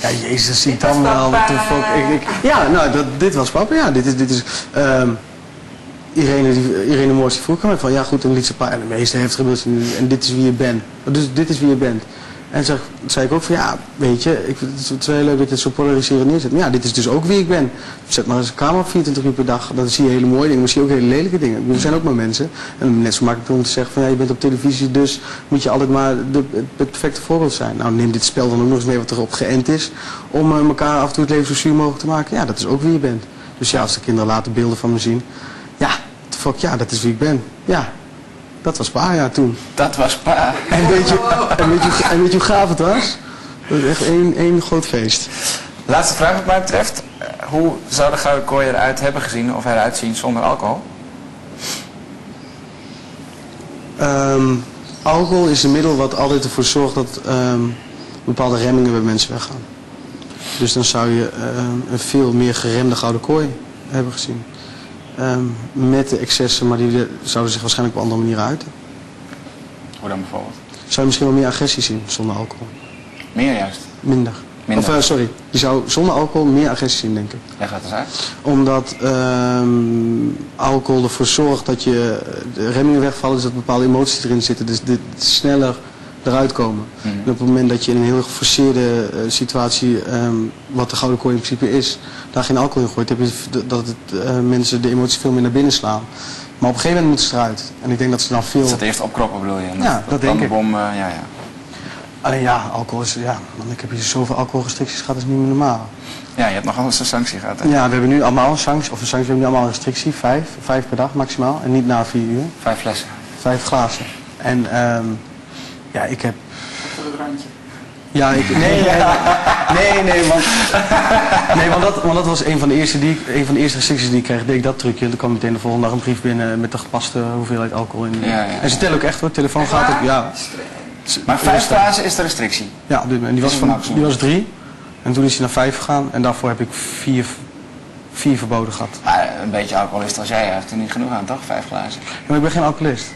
Ja, jezus, zie ik dan wel. Ik, ik, ja, nou, dat, dit was papa. Ja, dit is... Dit is ehm, Irene, die, Irene Moors die vroeg van, ja goed, en liet ze pa en de meeste heeft gebeurd en dit is wie je bent. Dus dit is wie je bent. En zeg, zei ik ook van, ja, weet je, ik, het is wel heel leuk dat je het zo polariserend neerzet. Maar ja, dit is dus ook wie ik ben. Zet maar eens een camera op 24 uur per dag, dan zie je hele mooie dingen, je ook hele lelijke dingen. We zijn ook maar mensen. En net zo makkelijk om te zeggen van, ja, je bent op televisie, dus moet je altijd maar de, het perfecte voorbeeld zijn. Nou, neem dit spel dan ook nog eens mee wat erop geënt is, om eh, elkaar af en toe het leven zo zuur mogelijk te maken. Ja, dat is ook wie je bent. Dus ja, als de kinderen later beelden van me zien, ja, fuck ja, dat is wie ik ben. Ja, dat was pa, ja, toen. Dat was pa. En weet je, en weet je, en weet je hoe gaaf het was? Dat was echt één, één groot feest. Laatste vraag wat mij betreft. Hoe zou de Gouden Kooi eruit hebben gezien of eruit zien zonder alcohol? Ehm, alcohol is een middel wat altijd ervoor zorgt dat ehm, bepaalde remmingen bij mensen weggaan. Dus dan zou je ehm, een veel meer geremde gouden kooi hebben gezien. Ehm, met de excessen, maar die zouden zich waarschijnlijk op andere manieren uiten. Hoe dan bijvoorbeeld? Zou je misschien wel meer agressie zien zonder alcohol? Meer juist. Minder. Minder. Of eh, sorry, je zou zonder alcohol meer agressie zien, denk ik. Leg dat eens uit. Omdat ehm, alcohol ervoor zorgt dat je de remmingen wegvallen, dus dat bepaalde emoties erin zitten. Dus dit sneller eruit komen. Mhm. En op het moment dat je in een heel geforceerde eh, situatie, ehm, wat de gouden kooi in principe is, daar geen alcohol in gooit, heb je dat het, eh, mensen de emoties veel meer naar binnen slaan. Maar op een gegeven moment moeten ze eruit. En ik denk dat ze dan veel... Is dat eerst opkroppen bedoel je? En Ja, dat denk dan ik. bom, eh, ja, ja. Alleen ja, alcohol is, ja, man, ik heb hier zoveel alcoholrestricties gehad, dat is niet meer normaal. Ja, je hebt nogal eens een sanctie gehad. hè? Ja, we hebben nu allemaal een sanctie, of een sanctie, we hebben nu allemaal een restrictie, vijf, vijf per dag maximaal. En niet na vier uur. Vijf flessen. Vijf glazen. En ehm, ja, ik heb... Ja, ik, nee, nee, nee, nee, want, nee want, dat, want dat was een van, de eerste die, een van de eerste restricties die ik kreeg. Deed ik dat trucje. Dan kwam meteen de volgende dag een brief binnen met de gepaste hoeveelheid alcohol in. Ja, ja. En ze tellen ook echt hoor. Telefoon gaat ook, ja. Maar vijf glazen is de restrictie. Ja, op dit moment. die was, van, het die was drie. En toen is hij naar vijf gegaan. En daarvoor heb ik vier, vier verboden gehad. Maar een beetje alcoholist als jij heeft er niet genoeg aan, toch? Vijf glazen. Ja, maar ik ben geen alcoholist.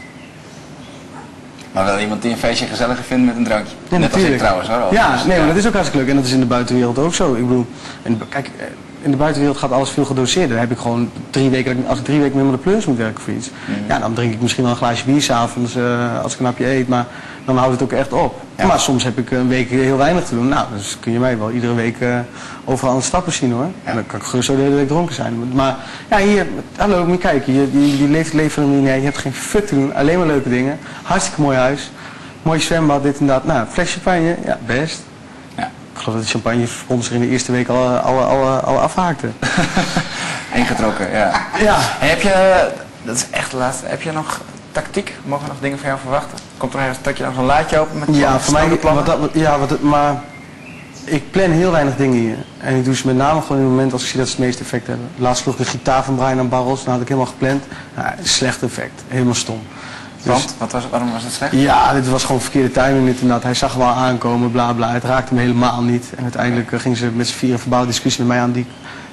Maar wel iemand die een feestje gezelliger vindt met een drankje. Ja, Net als ik natuurlijk. trouwens hoor. Ja, Dus, nee, maar dat is ook hartstikke leuk. En dat is in de buitenwereld ook zo. Ik bedoel, in de, kijk, eh, in de buitenwereld gaat alles veel gedoseerder. Dan heb ik gewoon drie weken, als ik drie weken met mijn pleurs moet werken voor iets. Mhm. Ja, dan drink ik misschien wel een glaasje bier s'avonds uh, als ik een hapje eet. Maar dan houdt het ook echt op. Ja. Maar soms heb ik een week heel weinig te doen. Nou, dus kun je mij wel iedere week eh, overal aan het stappen zien hoor. En dan kan ik gerust zo de hele week dronken zijn. Maar ja, hier, hallo, moet je kijken. Je, je, je leeft het leven van. Je hebt geen fuck te doen. Alleen maar leuke dingen. Hartstikke mooi huis. Mooi zwembad, dit en dat. Nou, fles champagne, ja, best. Ja. Ik geloof dat de champagne sponsor in de eerste week al, al, al, al afhaakte. Ingetrokken, ja. Ja. En heb je, dat is echt de laatste, heb je nog tactiek? Mogen we nog dingen van jou verwachten? Komt er ergens dat je een laadje open met Ja, voor mij, wat dat, ja, wat het, maar ik plan heel weinig dingen hier. En ik doe ze met name gewoon in het moment als ik zie dat ze het meeste effect hebben. Laatst sloeg ik de gitaar van Brian aan Barrels, dat had ik helemaal gepland. Nou, slecht effect, helemaal stom. Dus- Want, wat was, waarom was het slecht? Ja, dit was gewoon verkeerde timing en dat. Hij zag al aankomen, bla bla. Het raakte hem helemaal niet. En uiteindelijk eh, gingen ze met z'n vier een verbouwde discussie met mij aan. Die,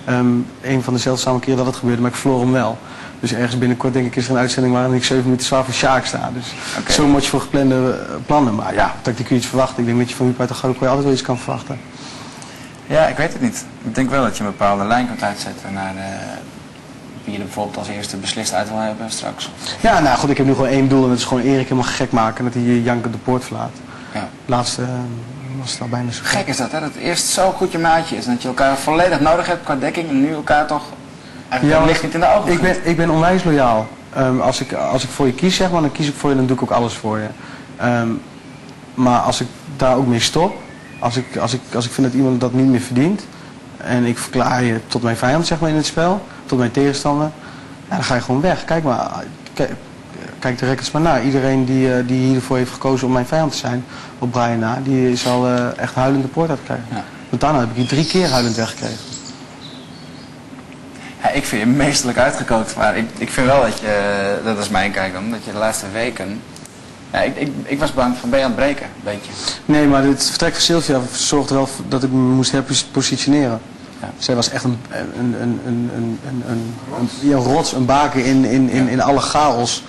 ehm, een van de zeldzame keren dat het gebeurde, maar ik verloor hem wel. Dus ergens binnenkort denk ik is er een uitzending waarin ik zeven minuten zwaar voor Sjaak sta. Dus Oké. zo moet je voor geplande eh, plannen. Maar ja, tactiek kun je iets verwachten. Ik denk dat je van Huub uit de Gouden altijd wel iets kan verwachten. Ja, ik weet het niet. Ik denk wel dat je een bepaalde lijn kunt uitzetten naar eh, wie je er bijvoorbeeld als eerste beslist uit wil hebben straks. Ja, nou goed, ik heb nu gewoon één doel en dat is gewoon Erik helemaal gek maken. En dat hij jankend de poort verlaat. Ja. Laatste eh, was het al bijna zo. Gek is dat, hè? Dat het eerst zo goed je maatje is en dat je elkaar volledig nodig hebt qua dekking en nu elkaar toch eigenlijk licht niet in de ogen Ik ben, ik ben onwijs loyaal. Ehm, als, ik, als ik voor je kies, zeg maar, dan kies ik voor je, dan doe ik ook alles voor je. Ehm, maar als ik daar ook mee stop, als ik, als, ik, als ik vind dat iemand dat niet meer verdient, en ik verklaar je tot mijn vijand, zeg maar, in het spel, tot mijn tegenstander, ja, dan ga je gewoon weg. Kijk maar, kijk, kijk de records maar na. Iedereen die, eh, die hiervoor heeft gekozen om mijn vijand te zijn, op Brian na, die zal eh, echt huilend de poort uitkrijgen. Ja. Want daarna heb ik hier drie keer huilend weggekregen. Ja, ik vind je meestelijk uitgekookt, maar ik, ik vind wel dat je, dat is mijn kijk dan, dat je de laatste weken... Ja, ik, ik, ik was bang van ben je aan het breken, een beetje. Nee, maar het vertrek van Sylvia zorgde wel dat ik me moest herpositioneren. Ja. Zij was echt een, een, een, een, een, een, een, een, ja, een rots, een baken in, in, in, in alle chaos.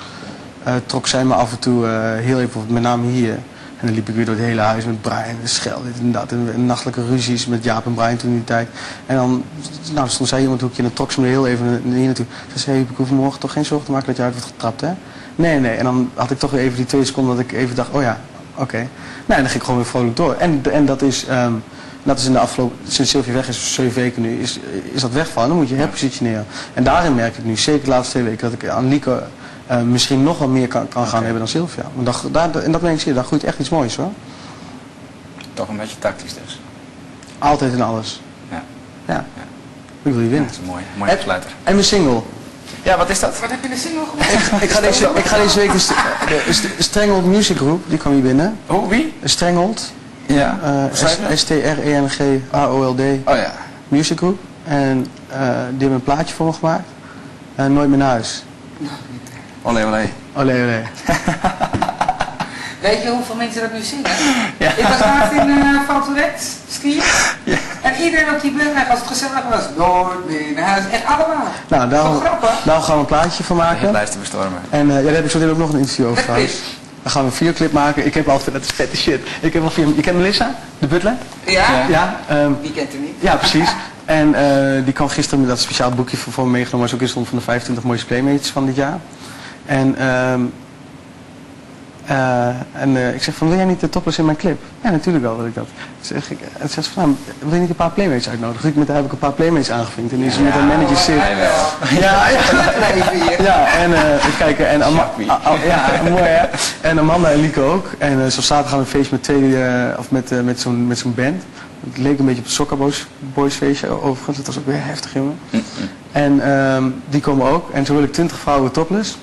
Eh, trok zij me af en toe eh, heel even, met name hier, En dan liep ik weer door het hele huis met Brian en schel, dit en dat. En, en nachtelijke ruzies met Jaap en Brian toen in die tijd. En dan nou, stond zij iemand hoekje en dan trok ze me heel even hier naartoe. Ze zei, ik hoef morgen toch geen zorgen te maken dat je uit wordt getrapt, hè? Nee, nee. En dan had ik toch weer even die twee seconden dat ik even dacht, oh ja, oké. Nou, en dan ging ik gewoon weer vrolijk door. En, en dat is... ehm, dat is in de afgelopen, sinds Sylvie weg is, zeven weken nu, is, is dat wegvallen. Dan moet je herpositioneren. En daarin merk ik nu, zeker de laatste twee weken, dat ik aan Lieke eh, misschien nog wel meer kan, kan gaan hebben dan Sylvia. Want dat, daar, en dat ben ik zeer, daar groeit echt iets moois hoor. Toch een beetje tactisch dus. Altijd en alles. Ja. Ja. Ik wil je Ja, winnen. dat is een mooie, mooie En- afsluiter. En mijn single. Ja, wat is dat? Wat heb je in de single gemaakt? Ik ga deze, ik ga deze week de, st- de Strangled Music Group, die kwam hier binnen. Hoe, wie? Strangled, Ja. eh, dat? S- S-T-R-E-N-G-A-O-L-D Oh ja. Music Group. En eh, die hebben een plaatje voor me gemaakt. Eh, Nooit meer naar huis. Olé, olé. Olé, olé. Weet je hoeveel mensen dat nu zingen? Ik was laatst in uh, Val Thorette, skiën. En iedereen op die berg, als het gezellig was, nooit meer naar huis. Echt allemaal. Nou, grappig? daar gaan we een plaatje van maken. hitlijst te bestormen. En eh, ja, daar heb ik zo ook nog een interview over. Chris. Dan gaan we een videoclip maken. Ik heb altijd, dat is vette shit. Ik heb al vier, je kent Melissa, de butler? Ja? Ja. Ja, ehm, Wie kent hem niet? ja precies. En eh, die kwam gisteren met dat speciaal boekje voor, voor me meegenomen. Maar is ook in stond van de 25 mooiste playmates van dit jaar. En, ehm, eh, en eh, ik zeg van, wil jij niet de topless in mijn clip? Ja, natuurlijk wel wil ik dat. Zeg ik, en zegt ze van, nou, wil je niet een paar playmates uitnodigen? Dus ik met haar heb ik een paar playmates aangevinkt. En die is met een manager zit. Hij wel. Ja, ja. Hier. Ja, en uh, even kijken. En Ama Chappie. A- A- ja, mooi hè. En Amanda en Lieke ook. En uh, zo zaterdag gaan we een feestje met twee, eh, of met, eh, met zo'n met zo'n band. Het leek een beetje op het Soccer Boys, Boys feestje overigens. Dat was ook weer heftig, jongen. En ehm, die komen ook. En zo wil ik 20 vrouwen topless.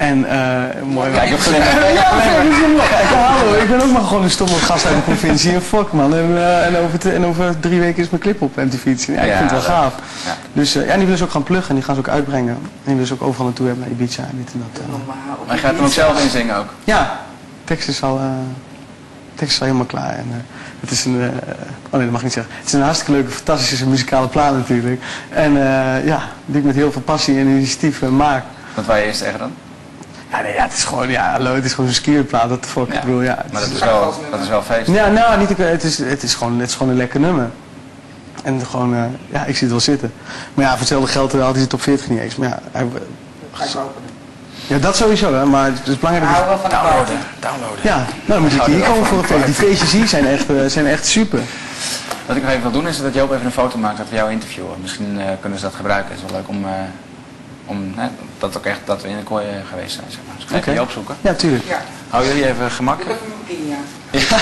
En eh mooi. Kijk, op glimmen. Ja, dat is wel mooi. Ja, hallo, ik ben ook maar gewoon een stomme gast uit de provincie. En fuck man. En, eh, en, over, te- en over drie weken is mijn clip op MTV te zien. Ja, ik vind het wel gaaf. Ja. Dus eh, ja, die willen ze ook gaan pluggen en die gaan ze ook uitbrengen. En die willen ze ook overal naartoe hebben, naar Ibiza en dit en dat. Normaal. Maar je gaat hem ook zelf inzingen ook. Ja, tekst is al, eh, tekst is al helemaal klaar. En, eh, het is een, oh nee, dat mag ik niet zeggen. Het is een hartstikke leuke, fantastische muzikale plaat natuurlijk. En eh, ja, die ik met heel veel passie en initiatief maak. Wat wij eerst zeggen dan? Ja, nee, ja, het is gewoon, ja, hallo, het is gewoon een skierplaat, dat fuck Ja. ik bedoel, ja. het Maar dat is wel, dat is wel feest. Ja, nou, niet, het, is, het, is gewoon, het is gewoon een lekker nummer. En gewoon, eh, ja, ik zie het wel zitten. Maar ja, voor hetzelfde geld had hij de top 40 niet eens. Maar ja, hij, Ga ik ja dat sowieso, hè, maar het is belangrijk. Hou wel van de Downloaden. Downloaden. Ja, nou dan moet je hier komen voor een feest. Die feestjes hier zijn echt, eh, zijn echt super. Wat ik nog even wil doen is dat Joop even een foto maakt dat we jou interviewen. Misschien eh, kunnen ze dat gebruiken. Het is wel leuk om, eh, om hè, dat ook echt dat we in de kooi eh, geweest zijn. Zeg maar. Dus ik ga even Oké. Joop zoeken. Ja, tuurlijk. Ja, Hou jullie even gemak. ik heb hem in, ja.